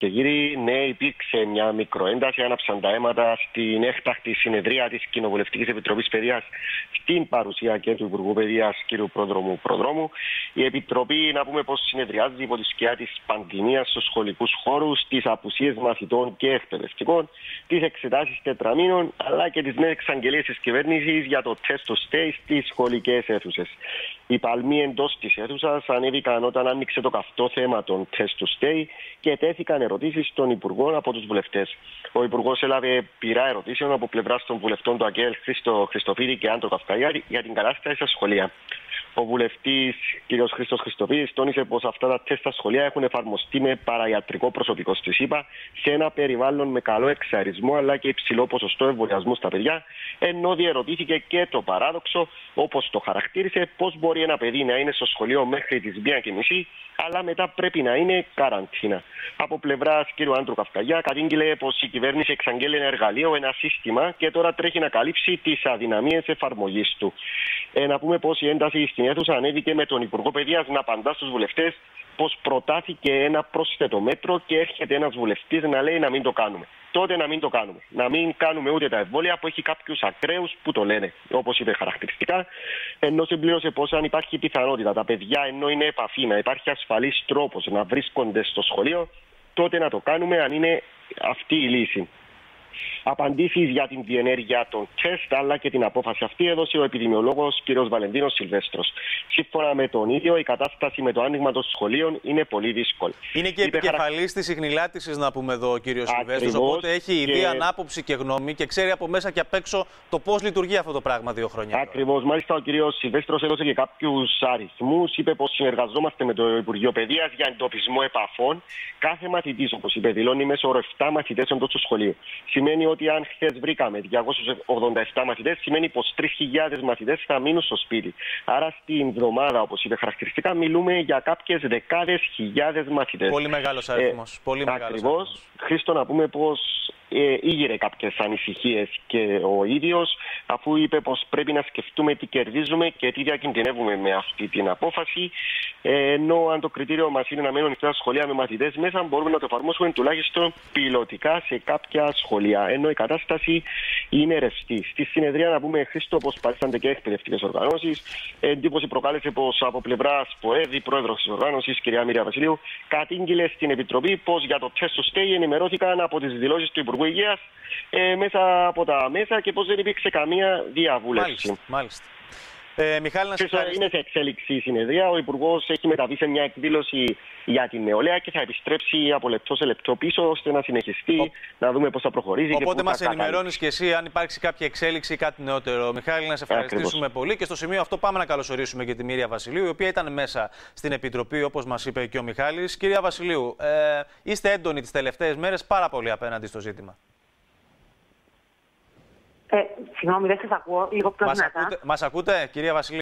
Και κύριοι, ναι, υπήρξε μια μικροένταση, άναψαν τα αίματα στην έκτακτη συνεδρία της Κοινοβουλευτικής Επιτροπής Παιδείας, στην παρουσία και του Υπουργού Παιδείας, κ. Προδρόμου Προδρόμου. Η Επιτροπή, να πούμε πώς συνεδριάζει υπό τη σκιά της πανδημίας στους σχολικούς χώρους, τις απουσίες μαθητών και εκπαιδευτικών, τις εξετάσεις τετραμήνων, αλλά και τις νέες εξαγγελίες της κυβέρνησης για το τεστ του stay στις σχολικές αίθουσες. Οι παλμοί εντός της αίθουσας ανέβηκαν όταν άνοιξε το καυτό θέμα των τεστ του stay και τέθηκαν ερωτήσεις στον Υπουργό από τους βουλευτές. Ο Υπουργός έλαβε πειρά ερωτήσεων από πλευράς των βουλευτών του ΑΚΕΛ Χρήστο Χριστοφίδη και Άντρο Καυκαγιά για την κατάσταση στα σχολεία. Ο βουλευτής κ. Χρήστος Χριστοφίδη τόνισε πως αυτά τα τεστ στα σχολεία έχουν εφαρμοστεί με παραϊατρικό προσωπικό στη ΣΥΠΑ σε ένα περιβάλλον με καλό εξαρισμό αλλά και υψηλό ποσοστό εμβολιασμού στα παιδιά, ενώ διερωτήθηκε και το παράδοξο, όπως το χαρακτήρισε, πώ μπορεί ένα παιδί να είναι στο σχολείο μέχρι τις 1.30 αλλά μετά πρέπει να είναι καραντίνα. Από πλευράς κ. Άντρου Καυκαγιά, κατήγγειλε πως η κυβέρνηση εξαγγέλει ένα εργαλείο, ένα σύστημα και τώρα τρέχει να καλύψει τις αδυναμίες εφαρμογής του. Ε, να πούμε πως η ένταση στην αίθουσα ανέβηκε με τον Υπουργό Παιδείας να απαντά στους βουλευτές πως προτάθηκε ένα πρόσθετο μέτρο και έρχεται ένας βουλευτής να λέει να μην το κάνουμε. Τότε να μην το κάνουμε. Να μην κάνουμε ούτε τα εμβόλια που έχει κάποιους ακραίους που το λένε, όπως είπε χαρακτηριστικά. Ενώ συμπλήρωσε πως αν υπάρχει πιθανότητα τα παιδιά ενώ είναι επαφή, να υπάρχει ασφαλής τρόπος να βρίσκονται στο σχολείο, τότε να το κάνουμε αν είναι αυτή η λύση. Απαντήσει για την διενέργεια των τεστ αλλά και την απόφαση αυτή έδωσε ο επιδημιολόγος κ. Βαλεντίνος Σιλβέστρος. Σύμφωνα με τον ίδιο, η κατάσταση με το άνοιγμα των σχολείων είναι πολύ δύσκολη. Είναι και επικεφαλής της συχνηλάτηση, να πούμε εδώ, ο κ. Σιλβέστρος. Οπότε έχει ιδία, και... ανάποψη και γνώμη και ξέρει από μέσα και απ' έξω το πώς λειτουργεί αυτό το πράγμα δύο χρόνια. Ακριβώς. Μάλιστα, ο κ. Σιλβέστρος έδωσε και κάποιους αριθμούς. Είπε πως συνεργαζόμαστε με το Υπουργείο Παιδείας για εντοπισμό επαφών. Κάθε μαθητής, όπως είπε, δηλώνει μέσω 7 μαθητές εντός του σχολείου. Σημαίνει ότι ότι αν χθες βρήκαμε 287 μαθητές, σημαίνει πως 3.000 μαθητές θα μείνουν στο σπίτι. Άρα στην εβδομάδα, όπως είπε χαρακτηριστικά, μιλούμε για κάποιες δεκάδες χιλιάδες μαθητές. Πολύ μεγάλος αριθμός. Ε, Πολύ Ακριβώς. Χρήστο, να πούμε πως ε, ήγηρε κάποιες ανησυχίες και ο ίδιος, αφού είπε πως πρέπει να σκεφτούμε τι κερδίζουμε και τι διακινδυνεύουμε με αυτή την απόφαση. Ε, ενώ αν το κριτήριο μας είναι να μένουν ανοιχτά σχολεία με μαθητές μέσα, μπορούμε να το εφαρμόσουμε τουλάχιστον πιλωτικά σε κάποια σχολεία. Ενώ η κατάσταση είναι ρευστή. Στη συνεδρία, να πούμε, Χρήστο, όπω παρίστανται και εκπαιδευτικές οργανώσεις, εντύπωση προκάλεσε πως από πλευράς ΠΟΕΔ, η πρόεδρος της οργάνωσης, κυρία Μύρια Βασιλείου, κατήγγειλε στην Επιτροπή πως για το τεστ στέι ενημερώθηκαν από τις δηλώσεις του Υπουργού Υπουργού Υγείας ε, μέσα από τα μέσα και πως δεν υπήρξε καμία διαβούλευση. Μάλιστα. μάλιστα. Ε, Μιχάλη, να σε Είναι σε εξέλιξη η συνεδρία. Ο Υπουργός έχει μεταβεί σε μια εκδήλωση για την νεολαία και θα επιστρέψει από λεπτό σε λεπτό πίσω ώστε να συνεχιστεί, Ο... να δούμε πώς θα προχωρήσει. Οπότε μας ενημερώνεις και εσύ αν υπάρξει κάποια εξέλιξη ή κάτι νεότερο. Μιχάλη, να σε ευχαριστήσουμε Ακριβώς. πολύ και στο σημείο αυτό πάμε να καλωσορίσουμε και τη Μύρια Βασιλείου, η οποία ήταν μέσα στην Επιτροπή, όπως μας είπε και ο Μιχάλης. Κυρία Βασιλείου, ε, είστε έντονοι τις τελευταίες μέρες πάρα πολύ απέναντι στο ζήτημα. Ε, συγγνώμη, δεν σας ακούω. Λίγο πιο Μας ακούτε, μας ακούτε, κυρία Βασιλείου.